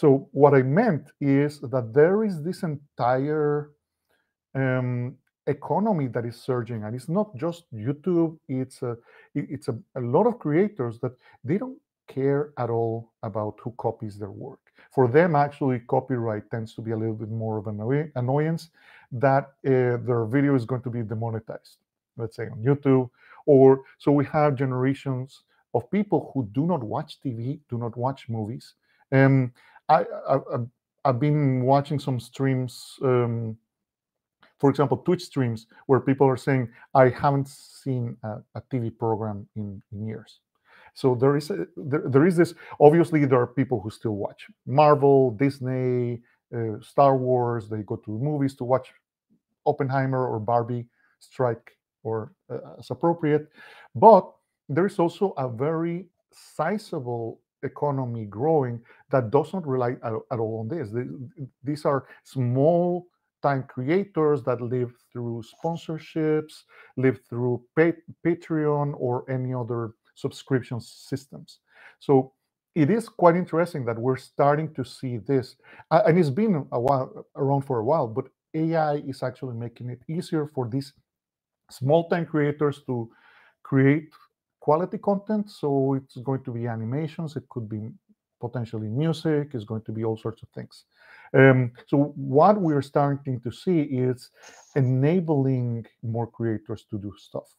So what I meant is that there is this entire um, economy that is surging, and it's not just YouTube. It's a it's a, a lot of creators that they don't care at all about who copies their work. For them, actually, copyright tends to be a little bit more of an annoyance that uh, their video is going to be demonetized, let's say on YouTube. Or so we have generations of people who do not watch TV, do not watch movies. Um, I, I, have been watching some streams, um, for example, Twitch streams, where people are saying, I haven't seen a, a TV program in, in years. So there is a, there, there is this. Obviously, there are people who still watch Marvel, Disney, uh, Star Wars. They go to movies to watch Oppenheimer or Barbie strike or uh, as appropriate. But there is also a very sizable economy growing that does not rely at, at all on this. These are small time creators that live through sponsorships, live through pay, Patreon or any other subscription systems. So it is quite interesting that we're starting to see this, and it's been a while around for a while, but AI is actually making it easier for these small time creators to create quality content. So it's going to be animations, it could be potentially music, it's going to be all sorts of things. Um, so what we're starting to see is enabling more creators to do stuff.